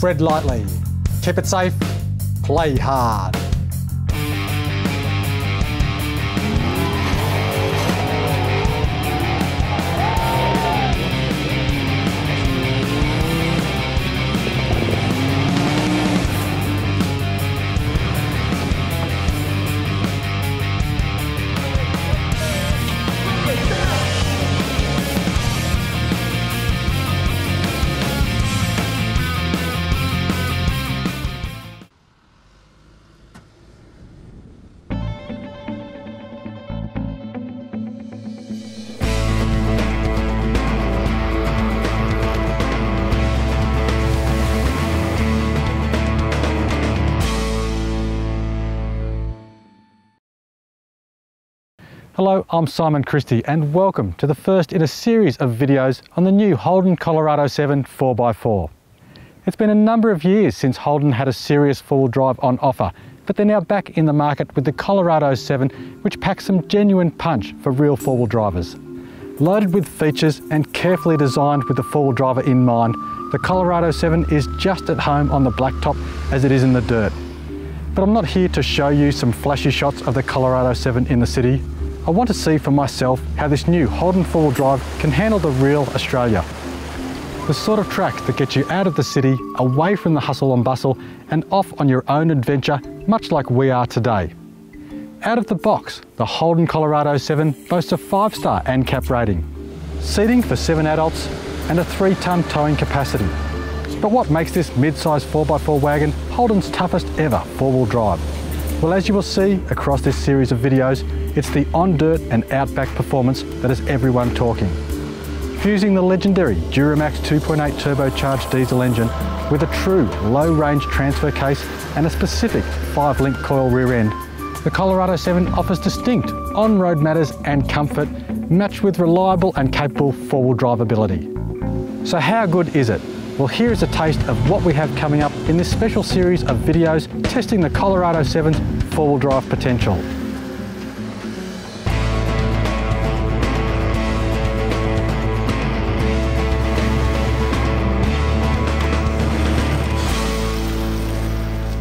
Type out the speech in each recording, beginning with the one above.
tread lightly, keep it safe, play hard. Hello, I'm Simon Christie and welcome to the first in a series of videos on the new Holden Colorado 7 4x4. It's been a number of years since Holden had a serious four-wheel drive on offer, but they're now back in the market with the Colorado 7, which packs some genuine punch for real four-wheel drivers. Loaded with features and carefully designed with the four-wheel driver in mind, the Colorado 7 is just at home on the blacktop as it is in the dirt. But I'm not here to show you some flashy shots of the Colorado 7 in the city. I want to see for myself how this new Holden four-wheel drive can handle the real Australia. The sort of track that gets you out of the city, away from the hustle and bustle, and off on your own adventure, much like we are today. Out of the box, the Holden Colorado 7 boasts a 5-star ANCAP rating, seating for 7 adults, and a 3-tonne towing capacity. But what makes this mid-size 4x4 wagon Holden's toughest ever four-wheel drive? Well, as you will see across this series of videos, it's the on-dirt and outback performance that has everyone talking. Fusing the legendary Duramax 2.8 turbocharged diesel engine with a true low-range transfer case and a specific 5-link coil rear end, the Colorado 7 offers distinct on-road matters and comfort matched with reliable and capable four-wheel drive ability. So how good is it? Well, here is a taste of what we have coming up in this special series of videos testing the Colorado 7's four-wheel drive potential.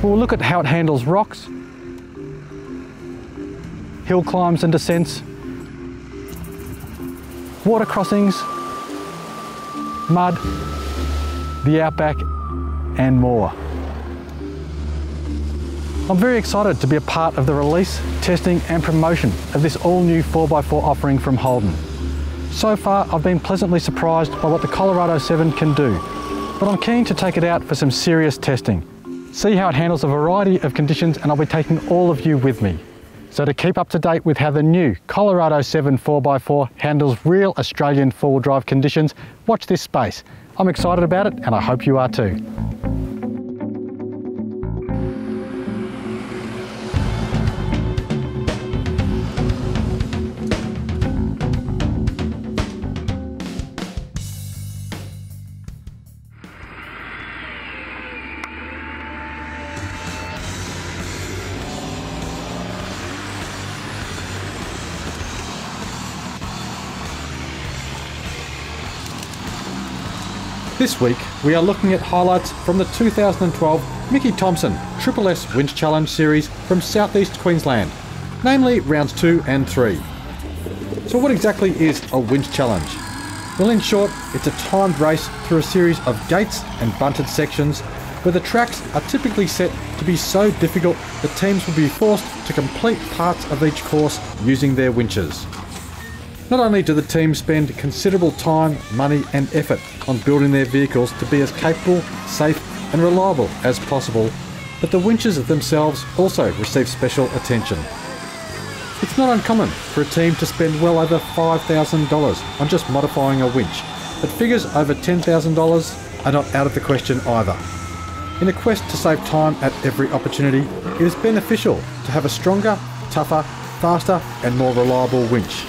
We'll look at how it handles rocks, hill climbs and descents, water crossings, mud, the outback. And more. I'm very excited to be a part of the release, testing and promotion of this all new 4x4 offering from Holden. So far I've been pleasantly surprised by what the Colorado 7 can do, but I'm keen to take it out for some serious testing see how it handles a variety of conditions and I'll be taking all of you with me. So to keep up to date with how the new Colorado 7 4x4 handles real Australian four-wheel drive conditions, watch this space. I'm excited about it and I hope you are too. This week, we are looking at highlights from the 2012 Mickey Thompson Triple S Winch Challenge Series from Southeast Queensland, namely rounds 2 and 3. So what exactly is a winch challenge? Well in short, it's a timed race through a series of gates and bunted sections where the tracks are typically set to be so difficult that teams will be forced to complete parts of each course using their winches. Not only do the team spend considerable time, money and effort on building their vehicles to be as capable, safe and reliable as possible, but the winches themselves also receive special attention. It's not uncommon for a team to spend well over $5,000 on just modifying a winch, but figures over $10,000 are not out of the question either. In a quest to save time at every opportunity, it is beneficial to have a stronger, tougher, faster and more reliable winch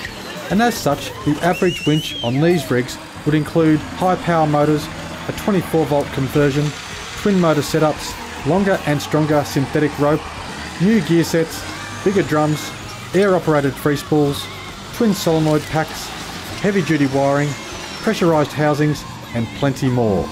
and as such the average winch on these rigs would include high power motors, a 24 volt conversion, twin motor setups, longer and stronger synthetic rope, new gear sets, bigger drums, air operated free spools, twin solenoid packs, heavy duty wiring, pressurised housings and plenty more.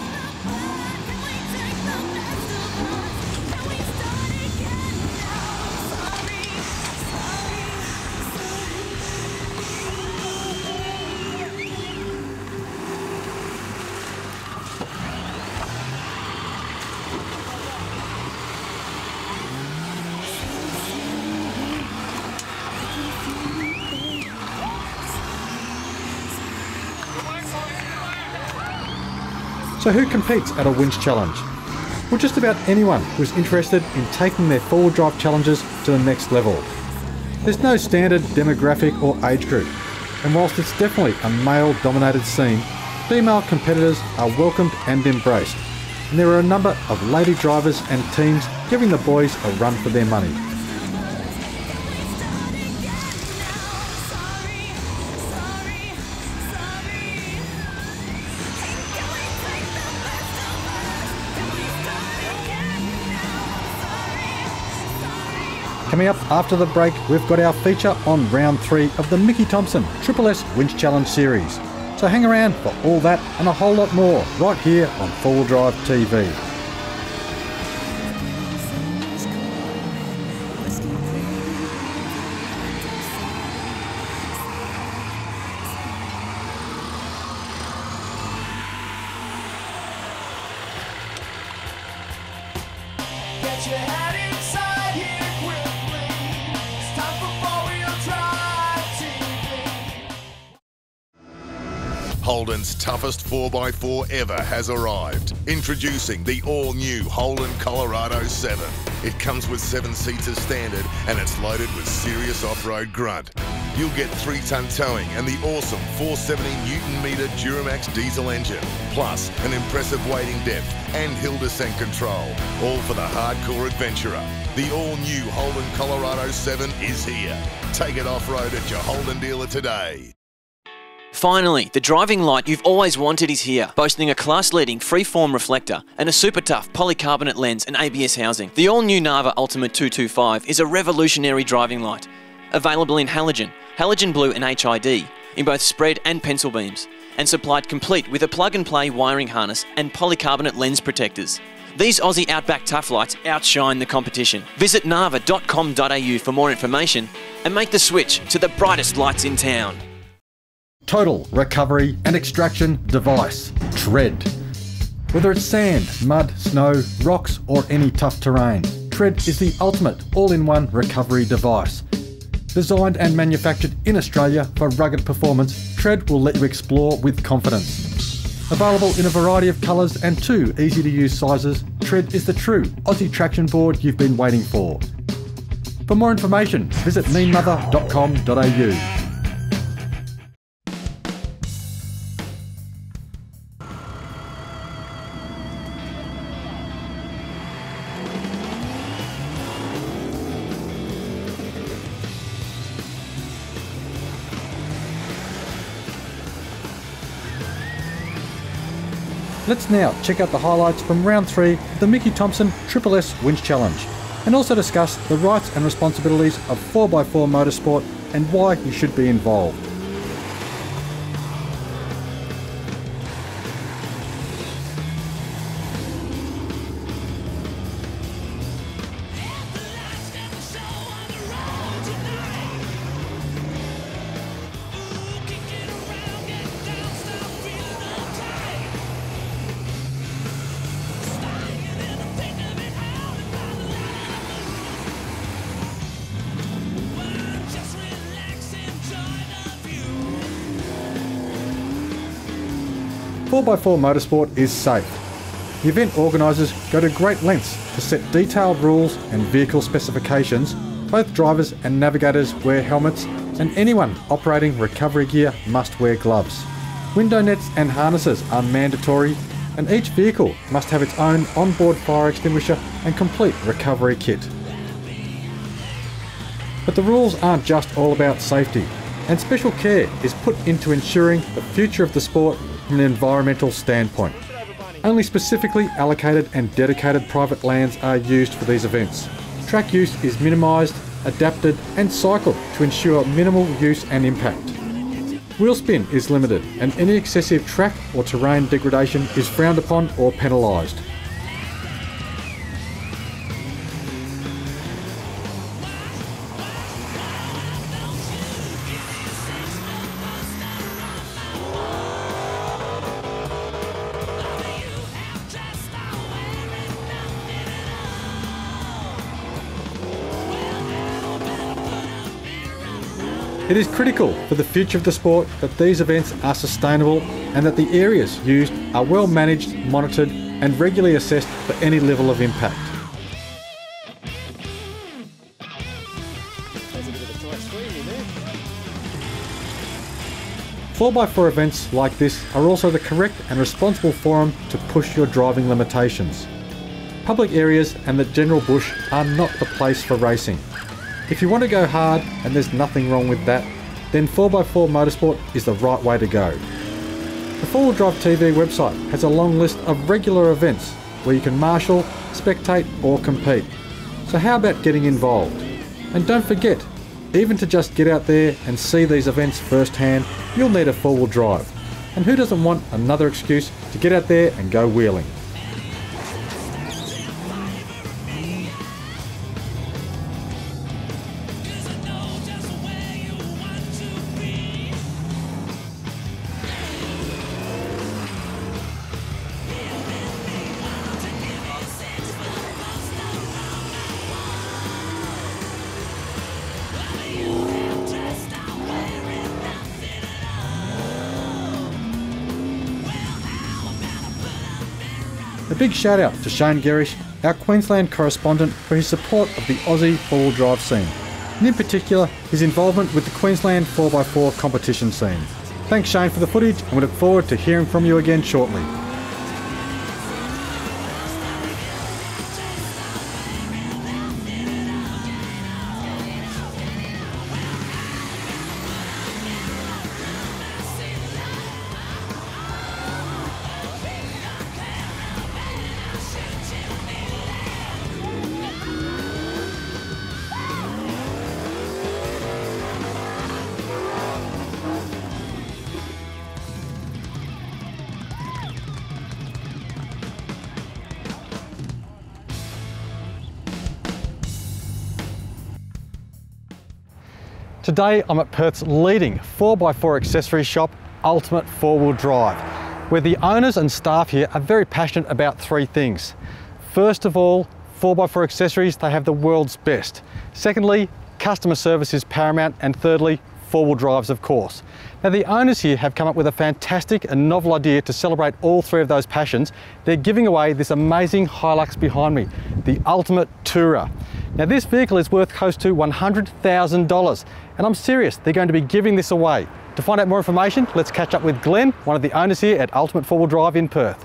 So who competes at a winch challenge? Well, just about anyone who's interested in taking their four-wheel drive challenges to the next level. There's no standard demographic or age group, and whilst it's definitely a male-dominated scene, female competitors are welcomed and embraced, and there are a number of lady drivers and teams giving the boys a run for their money. Coming up after the break, we've got our feature on round three of the Mickey Thompson Triple S Winch Challenge series. So hang around for all that and a whole lot more right here on Four Drive TV. Toughest 4x4 ever has arrived. Introducing the all-new Holden Colorado 7. It comes with seven seats as standard and it's loaded with serious off-road grunt. You'll get 3-ton towing and the awesome 470 newton meter Duramax diesel engine, plus an impressive wading depth and hill descent control, all for the hardcore adventurer. The all-new Holden Colorado 7 is here. Take it off-road at your Holden dealer today. Finally, the driving light you've always wanted is here, boasting a class-leading free-form reflector and a super tough polycarbonate lens and ABS housing. The all-new Narva Ultimate 225 is a revolutionary driving light, available in halogen, halogen blue and HID, in both spread and pencil beams, and supplied complete with a plug-and-play wiring harness and polycarbonate lens protectors. These Aussie Outback Tough Lights outshine the competition. Visit narva.com.au for more information and make the switch to the brightest lights in town. Total recovery and extraction device, TREAD. Whether it's sand, mud, snow, rocks, or any tough terrain, TREAD is the ultimate all-in-one recovery device. Designed and manufactured in Australia for rugged performance, TREAD will let you explore with confidence. Available in a variety of colours and two easy to use sizes, TREAD is the true Aussie traction board you've been waiting for. For more information, visit meanmother.com.au. Let's now check out the highlights from round three of the Mickey Thompson Triple S Winch Challenge and also discuss the rights and responsibilities of 4x4 motorsport and why you should be involved. 4x4 Motorsport is safe. The event organisers go to great lengths to set detailed rules and vehicle specifications. Both drivers and navigators wear helmets and anyone operating recovery gear must wear gloves. Window nets and harnesses are mandatory and each vehicle must have its own onboard fire extinguisher and complete recovery kit. But the rules aren't just all about safety and special care is put into ensuring the future of the sport from an environmental standpoint. Only specifically allocated and dedicated private lands are used for these events. Track use is minimised, adapted and cycled to ensure minimal use and impact. Wheel spin is limited and any excessive track or terrain degradation is frowned upon or penalised. It is critical for the future of the sport that these events are sustainable and that the areas used are well managed, monitored and regularly assessed for any level of impact. Four by four events like this are also the correct and responsible forum to push your driving limitations. Public areas and the general bush are not the place for racing. If you want to go hard, and there's nothing wrong with that, then 4x4 Motorsport is the right way to go. The 4 Wheel Drive TV website has a long list of regular events where you can marshal, spectate or compete. So how about getting involved? And don't forget, even to just get out there and see these events firsthand, you'll need a 4 wheel drive. And who doesn't want another excuse to get out there and go wheeling? Big shout out to Shane Gerrish, our Queensland correspondent, for his support of the Aussie four wheel drive scene, and in particular his involvement with the Queensland 4x4 competition scene. Thanks Shane for the footage and we look forward to hearing from you again shortly. Today I'm at Perth's leading 4x4 accessory shop, Ultimate 4-Wheel Drive, where the owners and staff here are very passionate about three things. First of all, 4x4 accessories, they have the world's best. Secondly, customer service is paramount. And thirdly, four-wheel drives, of course. Now the owners here have come up with a fantastic and novel idea to celebrate all three of those passions. They're giving away this amazing Hilux behind me, the Ultimate Tourer. Now this vehicle is worth close to $100,000 and I'm serious, they're going to be giving this away. To find out more information, let's catch up with Glenn, one of the owners here at Ultimate 4-Wheel Drive in Perth.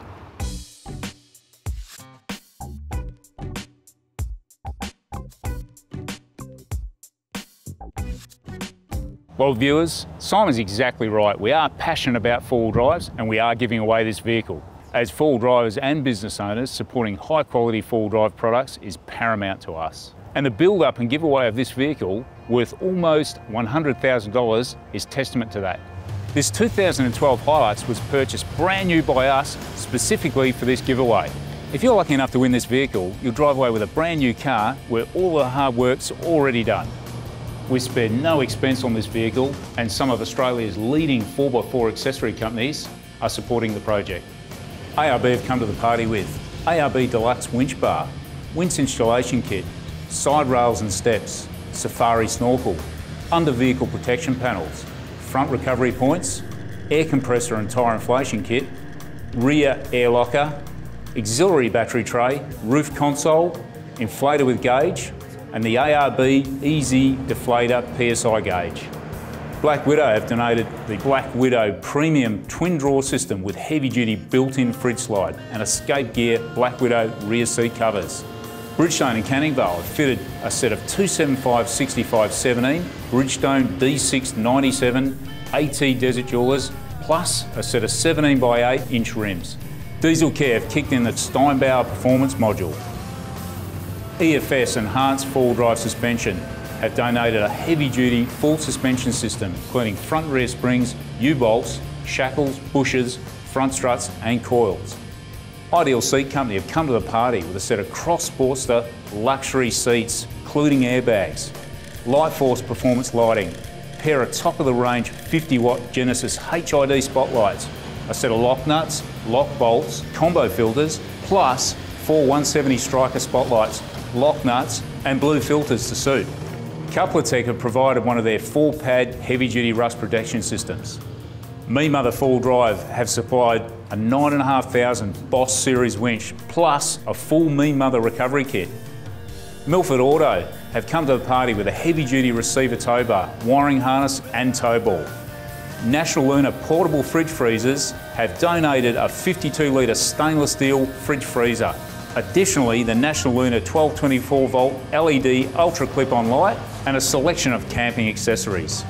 Well viewers, Simon's exactly right. We are passionate about four-wheel drives and we are giving away this vehicle. As four-wheel drivers and business owners, supporting high quality four-wheel drive products is paramount to us. And the build up and giveaway of this vehicle worth almost $100,000 is testament to that. This 2012 Hilux was purchased brand new by us specifically for this giveaway. If you're lucky enough to win this vehicle, you'll drive away with a brand new car where all the hard work's already done. We spared no expense on this vehicle and some of Australia's leading 4x4 accessory companies are supporting the project. ARB have come to the party with ARB Deluxe Winch Bar, winch installation kit, side rails and steps, safari snorkel, under vehicle protection panels, front recovery points, air compressor and tyre inflation kit, rear air locker, auxiliary battery tray, roof console, inflator with gauge, and the ARB Easy Deflator PSI gauge. Black Widow have donated the Black Widow Premium Twin Draw System with heavy duty built-in fridge slide and escape gear Black Widow rear seat covers. Bridgestone and Canning Vale have fitted a set of 275 65 17 Bridgestone D6 97 AT Desert Duelers plus a set of 17 by 8 inch rims. Diesel Care have kicked in the Steinbauer Performance Module EFS Enhanced Four Drive Suspension have donated a heavy-duty full suspension system, including front rear springs, U-bolts, shackles, bushes, front struts and coils. Ideal Seat Company have come to the party with a set of Cross Sportster luxury seats, including airbags, Light Force performance lighting, pair of top-of-the-range 50-watt Genesis HID spotlights, a set of lock nuts, lock bolts, combo filters, plus four 170 striker spotlights lock nuts and blue filters to suit. Couplertec have provided one of their four pad heavy duty rust protection systems. Mean Mother Four Drive have supplied a 9,500 Boss Series winch plus a full Mean Mother recovery kit. Milford Auto have come to the party with a heavy duty receiver tow bar, wiring harness and tow ball. National Luna portable fridge freezers have donated a 52 litre stainless steel fridge freezer. Additionally, the National Luna 1224 volt LED ultra clip-on light and a selection of camping accessories.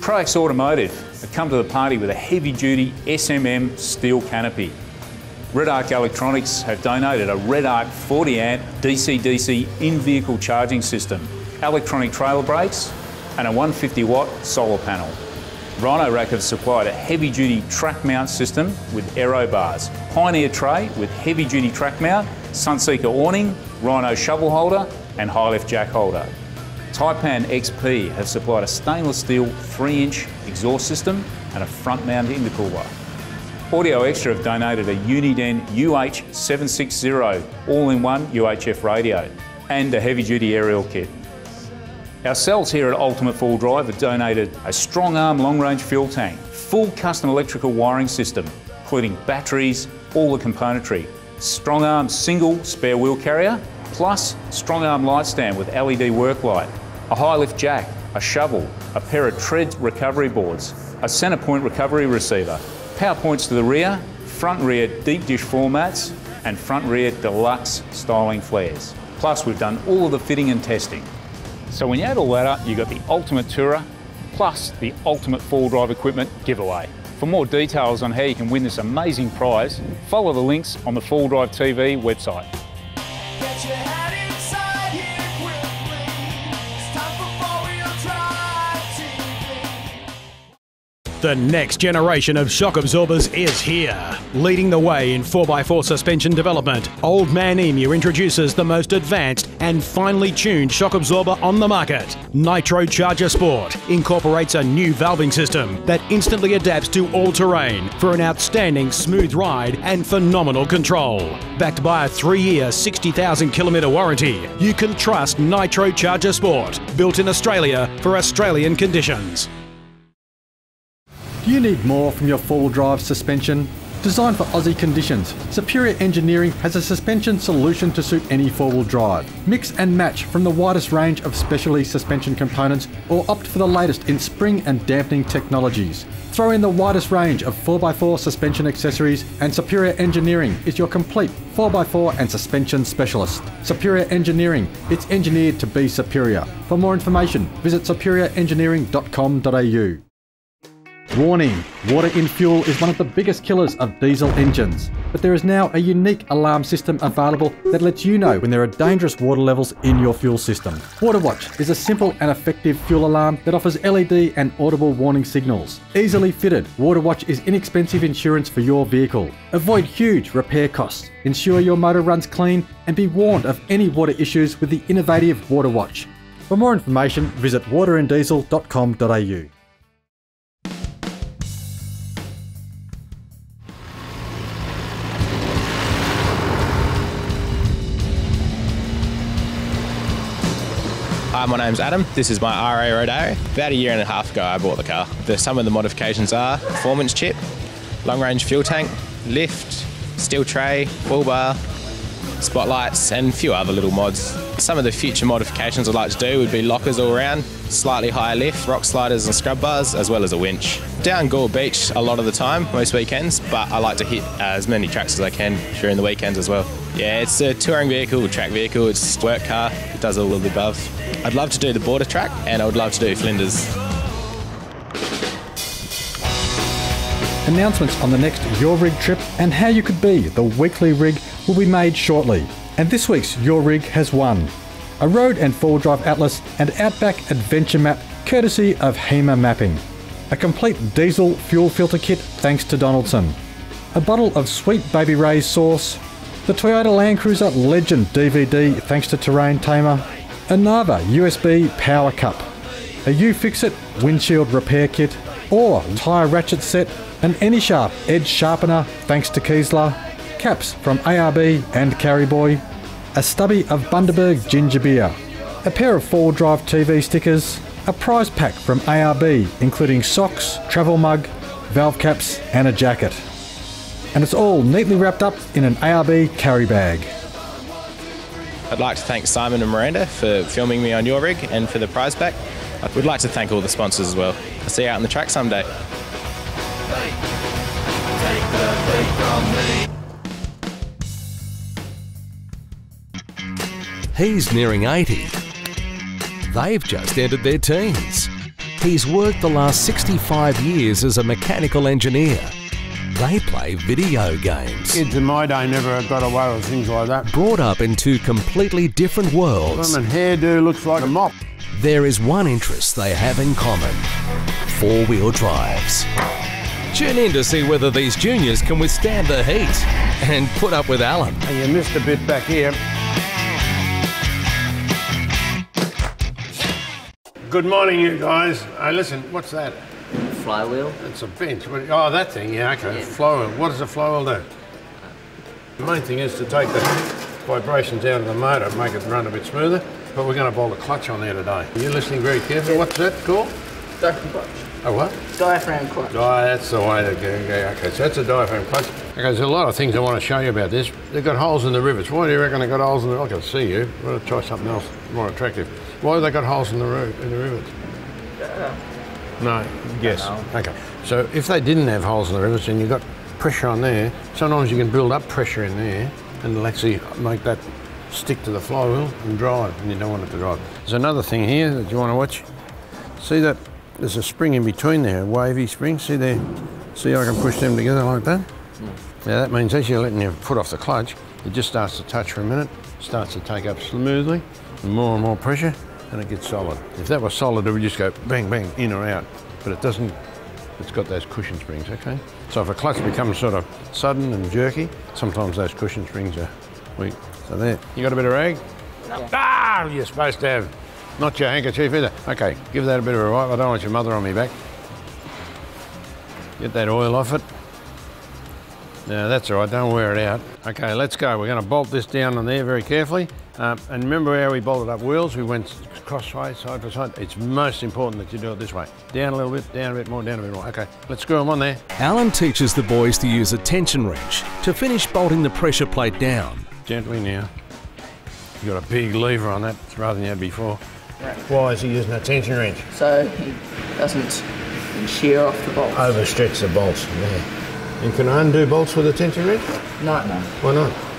Proax Automotive have come to the party with a heavy duty SMM steel canopy. Redarc Electronics have donated a Redarc 40 amp DC-DC in-vehicle charging system, electronic trailer brakes and a 150 watt solar panel. Rhino Rack have supplied a heavy duty track mount system with aero bars, Pioneer tray with heavy duty track mount, Sunseeker awning, Rhino shovel holder and high lift jack holder. Taipan XP have supplied a stainless steel 3 inch exhaust system and a front mount intercooler. Audio Extra have donated a Uniden UH760 all-in-one UHF radio and a heavy-duty aerial kit. Ourselves here at Ultimate Full Drive have donated a strong arm long range fuel tank, full custom electrical wiring system, including batteries, all the componentry, strong arm single spare wheel carrier, plus strong arm light stand with LED work light, a high lift jack, a shovel, a pair of tread recovery boards, a centre point recovery receiver, power points to the rear, front rear deep dish formats, and front rear deluxe styling flares. Plus, we've done all of the fitting and testing. So when you add all that up, you've got the ultimate tourer plus the ultimate four drive equipment giveaway. For more details on how you can win this amazing prize, follow the links on the Full Drive TV website. The next generation of shock absorbers is here. Leading the way in 4x4 suspension development, Old Man Emu introduces the most advanced and finely tuned shock absorber on the market. Nitro Charger Sport incorporates a new valving system that instantly adapts to all terrain for an outstanding smooth ride and phenomenal control. Backed by a three year, 60,000 kilometre warranty, you can trust Nitro Charger Sport, built in Australia for Australian conditions. Do you need more from your four-wheel drive suspension? Designed for Aussie conditions, Superior Engineering has a suspension solution to suit any four-wheel drive. Mix and match from the widest range of specialty suspension components or opt for the latest in spring and dampening technologies. Throw in the widest range of 4x4 suspension accessories and Superior Engineering is your complete 4x4 and suspension specialist. Superior Engineering, it's engineered to be superior. For more information, visit superiorengineering.com.au. Warning, water in fuel is one of the biggest killers of diesel engines. But there is now a unique alarm system available that lets you know when there are dangerous water levels in your fuel system. WaterWatch is a simple and effective fuel alarm that offers LED and audible warning signals. Easily fitted, WaterWatch is inexpensive insurance for your vehicle. Avoid huge repair costs. Ensure your motor runs clean and be warned of any water issues with the innovative WaterWatch. For more information, visit wateranddiesel.com.au. Hi, my name's Adam. This is my RA Rodeo. About a year and a half ago, I bought the car. The, some of the modifications are performance chip, long range fuel tank, lift, steel tray, wheel bar, spotlights, and a few other little mods. Some of the future modifications I'd like to do would be lockers all around, slightly higher lift, rock sliders and scrub bars, as well as a winch. Down Gore Beach a lot of the time, most weekends, but I like to hit as many tracks as I can during the weekends as well. Yeah, it's a touring vehicle, track vehicle, it's a work car, it does all of the above. I'd love to do the border track and I would love to do Flinders. Announcements on the next Your Rig trip and how you could be the weekly rig will be made shortly. And this week's Your Rig has won a road and four drive atlas and Outback Adventure map courtesy of HEMA Mapping, a complete diesel fuel filter kit thanks to Donaldson, a bottle of Sweet Baby Ray's sauce, the Toyota Land Cruiser Legend DVD thanks to Terrain Tamer, a Narva USB power cup, a U-Fix-It windshield repair kit, or tyre ratchet set, an Anysharp edge sharpener thanks to Kiesler, caps from ARB and Carryboy, a stubby of Bundaberg ginger beer, a pair of four-wheel drive TV stickers, a prize pack from ARB including socks, travel mug, valve caps and a jacket. And it's all neatly wrapped up in an ARB carry bag. I'd like to thank Simon and Miranda for filming me on your rig and for the prize pack. I would like to thank all the sponsors as well. I'll see you out on the track someday. He's nearing 80. They've just entered their teens. He's worked the last 65 years as a mechanical engineer. They play video games. Kids in my day never got away with things like that. Brought up in two completely different worlds, Women hairdo looks like a mop. there is one interest they have in common four wheel drives. Tune in to see whether these juniors can withstand the heat and put up with Allan. You missed a bit back here. Good morning, you guys. Hey, listen, what's that? Flywheel. It's a bench. Oh, that thing, yeah, okay. Yeah. Flywheel. What does a flywheel do? The main thing is to take the vibrations out of the motor, make it run a bit smoother. But we're going to bolt a clutch on there today. You're listening very carefully. What's that called? Diaphragm clutch. A what? Diaphragm clutch. Oh, that's the way to go. Okay, so that's a diaphragm clutch. Okay, there's a lot of things I want to show you about this. They've got holes in the rivets. Why do you reckon they've got holes in the? I can see you. I'm going to try something else more attractive. Why have they got holes in the roof in the rivets? Uh, No. Yes. Okay. So if they didn't have holes in the rivets and you've got pressure on there, sometimes you can build up pressure in there and it'll actually make that stick to the flywheel and drive, and you don't want it to drive. There's another thing here that you want to watch. See that there's a spring in between there, a wavy spring. See there? See I can push them together like that? Hmm. Now that means as you're letting your foot off the clutch, it just starts to touch for a minute, starts to take up smoothly, and more and more pressure, and it gets solid. If that was solid, it would just go bang, bang, in or out. But it doesn't, it's got those cushion springs, okay? So if a clutch becomes sort of sudden and jerky, sometimes those cushion springs are weak. So there. You got a bit of rag? Ah, you're supposed to have. Not your handkerchief either. Okay, give that a bit of a wipe. I don't want your mother on me back. Get that oil off it. Now that's all right, don't wear it out. Okay, let's go. We're going to bolt this down on there very carefully. Um, and remember how we bolted up wheels? We went crosswise, side to side. It's most important that you do it this way. Down a little bit, down a bit more, down a bit more. Okay, let's screw them on there. Allan teaches the boys to use a tension wrench to finish bolting the pressure plate down. Gently now. You've got a big lever on that rather than you had before. Why is he using a tension wrench? So he doesn't shear off the bolts. Overstretch the bolts. Yeah. And can I undo bolts with a tension wrench? No, no. Why not?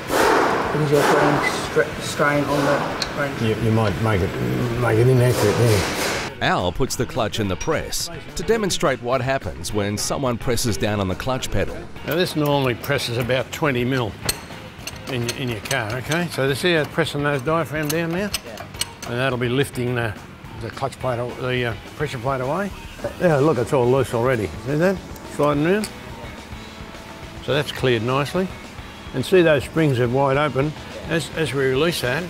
Because you're putting stra- strain on the wrench. You, you might make it make it inaccurate there. Al puts the clutch in the press to demonstrate what happens when someone presses down on the clutch pedal. Now this normally presses about 20 mil in, in your car, okay? So you see how it's pressing those diaphragm down now? Yeah. And that'll be lifting the, the clutch plate, the uh, pressure plate away. Yeah, look, it's all loose already. See that? Sliding around. So that's cleared nicely. And see those springs are wide open. As, as we release that,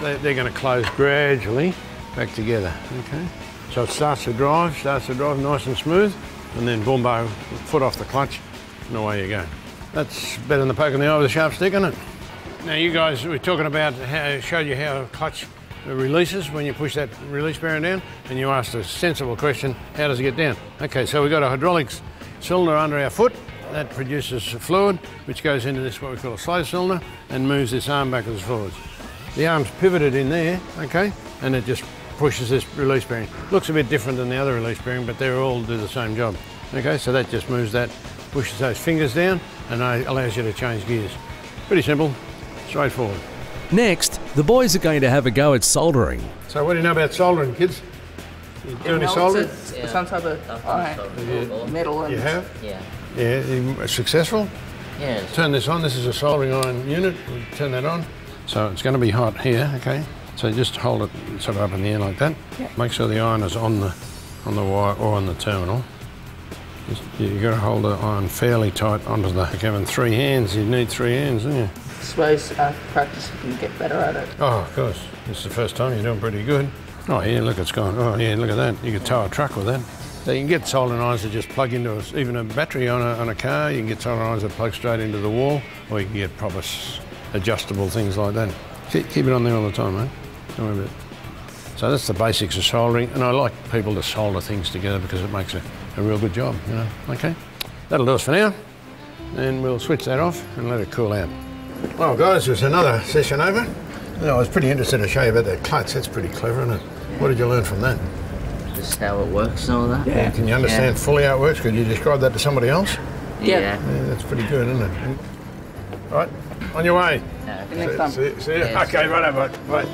they, they're going to close gradually back together, okay? So it starts to drive, starts to drive nice and smooth, and then boombo, foot off the clutch, and away you go. That's better than the poke in the eye with a sharp stick, isn't it? Now you guys, we're talking about how, showed you how clutch releases when you push that release bearing down, and you asked a sensible question, how does it get down? Okay, so we've got a hydraulics cylinder under our foot, that produces fluid, which goes into this, what we call a slave cylinder, and moves this arm backwards and forwards. The arm's pivoted in there, okay, and it just pushes this release bearing. Looks a bit different than the other release bearing, but they all do the same job. Okay, so that just moves that, pushes those fingers down, and allows you to change gears. Pretty simple, straightforward. Next, the boys are going to have a go at soldering. So what do you know about soldering, kids? You do any Melts soldering? yeah. Some type of iron, metal and You have? Yeah. Yeah, you uh, successful? Yeah. Turn this on. This is a soldering iron unit. We turn that on. So it's going to be hot here, okay? So just hold it sort of up in the air like that. Make sure the iron is on the on the wire or on the terminal. Just, you got to hold the iron fairly tight onto the. Like having three hands, you need three hands, don't you? I suppose after practice you can get better at it. Oh, of course. This is the first time you're doing pretty good. Oh, yeah, look, it's gone. Oh, yeah, look at that. You could tow a truck with that. So you can get soldering irons that just plug into a, even a battery on a, on a car. You can get soldering irons that plug straight into the wall, or you can get proper adjustable things like that. Keep, keep it on there all the time, mate. Don't worry about it. So that's the basics of soldering, and I like people to solder things together because it makes a, a real good job, you know. Okay, that'll do us for now. And we'll switch that off and let it cool out. Well, guys, there's another session over. I was pretty interested to show you about that clutch. That's pretty clever, isn't it? What did you learn from that? Just how it works and all that. Yeah. Can you understand fully how it works? Could you describe that to somebody else? Yeah. Yeah, that's pretty good, isn't it? All right, on your way. Yeah. See, Next time. see, see you. Yeah, okay, right over. Right.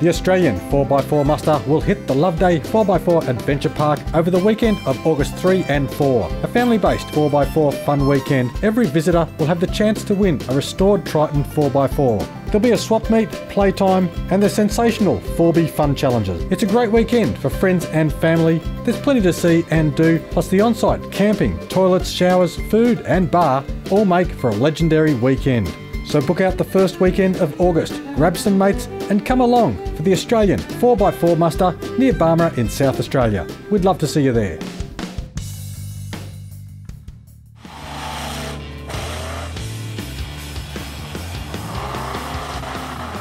The Australian 4x4 Muster will hit the Loveday 4x4 Adventure Park over the weekend of August 3 and 4. A family based 4x4 fun weekend, every visitor will have the chance to win a restored Triton 4x4. There'll be a swap meet, playtime, and the sensational 4B fun challenges. It's a great weekend for friends and family. There's plenty to see and do, plus the on site camping, toilets, showers, food, and bar all make for a legendary weekend. So book out the first weekend of August, grab some mates, and come along for the Australian 4x4 muster near Barmera in South Australia. We'd love to see you there.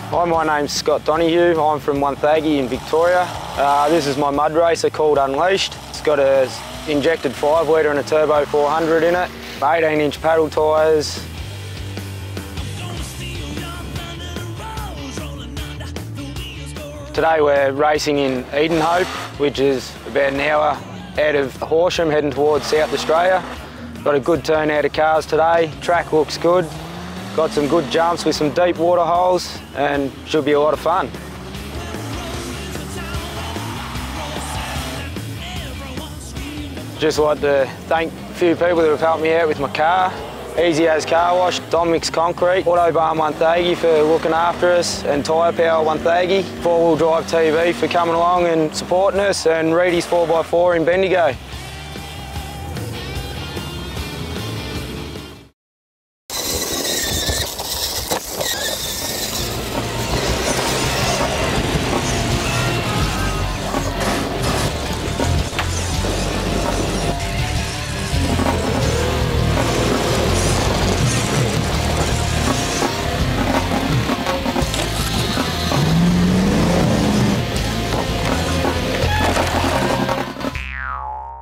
Hi, my name's Scott Donoghue. I'm from Wonthaggi in Victoria. Uh, this is my mud racer called Unleashed. It's got a injected 5 litre and a turbo 400 in it, 18 inch paddle tyres. Today we're racing in Edenhope, which is about an hour out of Horsham heading towards South Australia. Got a good turnout of cars today. Track looks good. Got some good jumps with some deep water holes and should be a lot of fun. Just like to thank a few people that have helped me out with my car. Easy As Car Wash, Dominic's Concrete, Auto Autobarn Wonthaggi for looking after us, and Tyre Power Wonthaggi, Four Wheel Drive TV for coming along and supporting us, and Reedy's 4x4 in Bendigo.